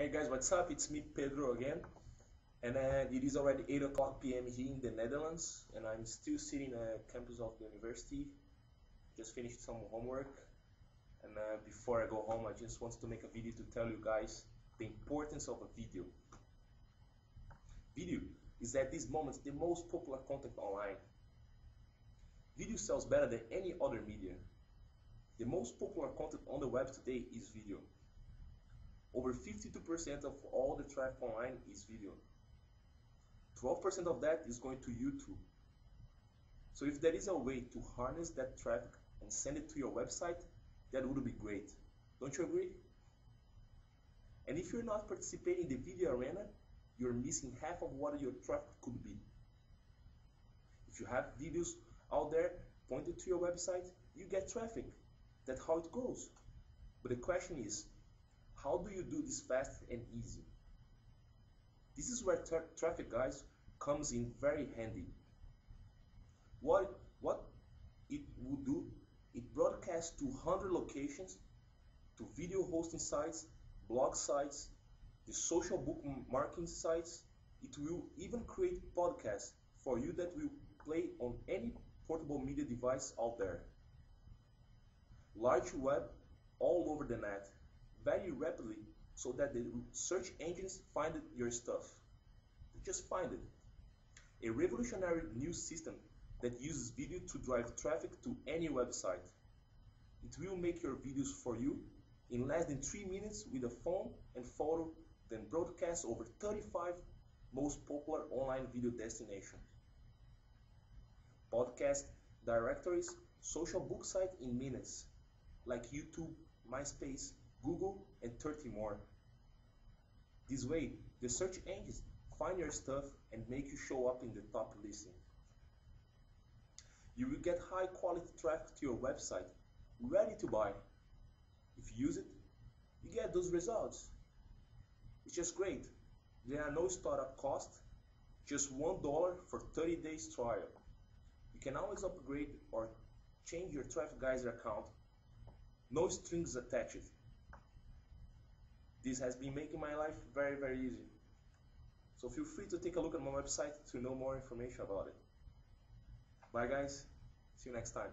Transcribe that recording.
Hey guys, what's up? It's me, Pedro, again. And uh, it is already 8 o'clock p.m. here in the Netherlands, and I'm still sitting at campus of the university. Just finished some homework, and uh, before I go home, I just want to make a video to tell you guys the importance of a video. Video is at this moment the most popular content online. Video sells better than any other media. The most popular content on the web today is video. Over 52% of all the traffic online is video. 12% of that is going to YouTube. So if there is a way to harness that traffic and send it to your website, that would be great. Don't you agree? And if you're not participating in the video arena, you're missing half of what your traffic could be. If you have videos out there pointed to your website, you get traffic. That's how it goes. But the question is, how do you do this fast and easy? This is where tra Traffic Geyser comes in very handy. What, what it would do, it broadcasts to 100 locations, to video hosting sites, blog sites, the social bookmarking sites. It will even create podcasts for you that will play on any portable media device out there. Large web all over the net very rapidly so that the search engines find your stuff. Just find it. A revolutionary new system that uses video to drive traffic to any website. It will make your videos for you in less than 3 minutes with a phone and photo, then broadcast over 35 most popular online video destinations. Podcast directories, social book site in minutes, like YouTube, MySpace, Google, and 30 more. This way, the search engines find your stuff and make you show up in the top listing. You will get high quality traffic to your website, ready to buy. If you use it, you get those results. It's just great. There are no startup costs, just $1 for 30 days trial. You can always upgrade or change your TrafficGeyser account. No strings attached. This has been making my life very, very easy. So feel free to take a look at my website to know more information about it. Bye guys, see you next time.